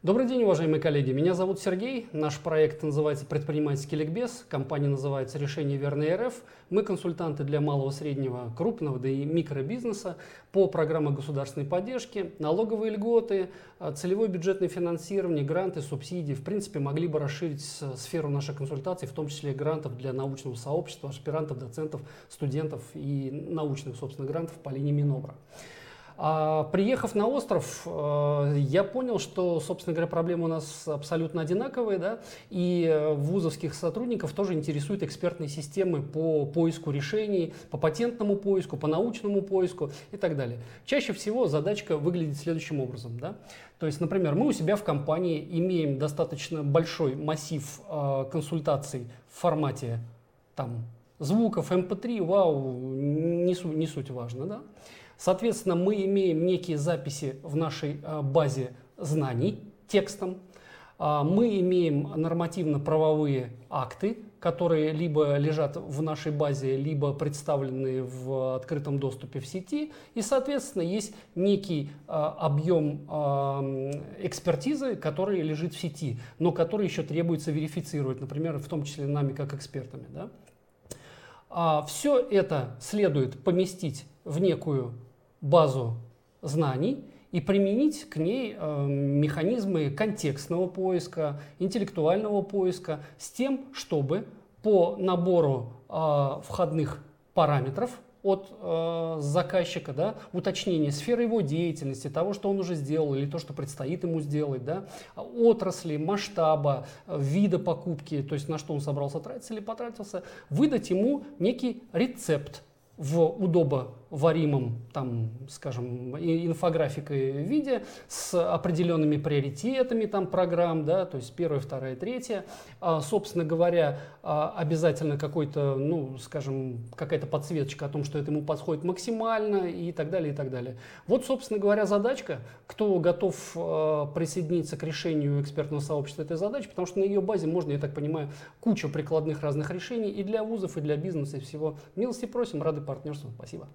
Добрый день, уважаемые коллеги. Меня зовут Сергей. Наш проект называется «Предпринимательский ликбез». Компания называется «Решение верной РФ». Мы консультанты для малого, среднего, крупного, да и микробизнеса по программам государственной поддержки, налоговые льготы, э, целевое бюджетное финансирование, гранты, субсидии. В принципе, могли бы расширить сферу нашей консультации, в том числе грантов для научного сообщества, аспирантов, доцентов, студентов и научных, собственно, грантов по линии Минобра. А, приехав на остров, э, я понял, что, собственно говоря, проблемы у нас абсолютно одинаковые, да, и э, вузовских сотрудников тоже интересуют экспертные системы по поиску решений, по патентному поиску, по научному поиску и так далее. Чаще всего задачка выглядит следующим образом, да. То есть, например, мы у себя в компании имеем достаточно большой массив э, консультаций в формате там звуков, MP3, эм вау, не, суть, не суть важно, да. Соответственно, мы имеем некие записи в нашей а, базе знаний текстом. А, мы имеем нормативно-правовые акты, которые либо лежат в нашей базе, либо представлены в открытом доступе в сети. И, соответственно, есть некий а, объем экспертизы, который лежит в сети, но который еще требуется верифицировать, например, в том числе нами как экспертами. Да? Все это следует поместить в некую базу знаний и применить к ней э, механизмы контекстного поиска, интеллектуального поиска с тем, чтобы по набору э, входных параметров от э, заказчика, да, уточнение сферы его деятельности, того, что он уже сделал или то, что предстоит ему сделать, да, отрасли, масштаба, вида покупки, то есть на что он собрался тратиться или потратился, выдать ему некий рецепт в удобоваримом, там, скажем, инфографикой виде с определенными приоритетами там, программ, да, то есть первая, вторая, третья. А, собственно говоря, а, обязательно какой-то, ну, скажем, какая-то подсветочка о том, что это ему подходит максимально и так далее, и так далее. Вот, собственно говоря, задачка, кто готов а, присоединиться к решению экспертного сообщества этой задачи, потому что на ее базе можно, я так понимаю, куча прикладных разных решений и для вузов, и для бизнеса, и всего. Милости просим, рады партнерству. Спасибо.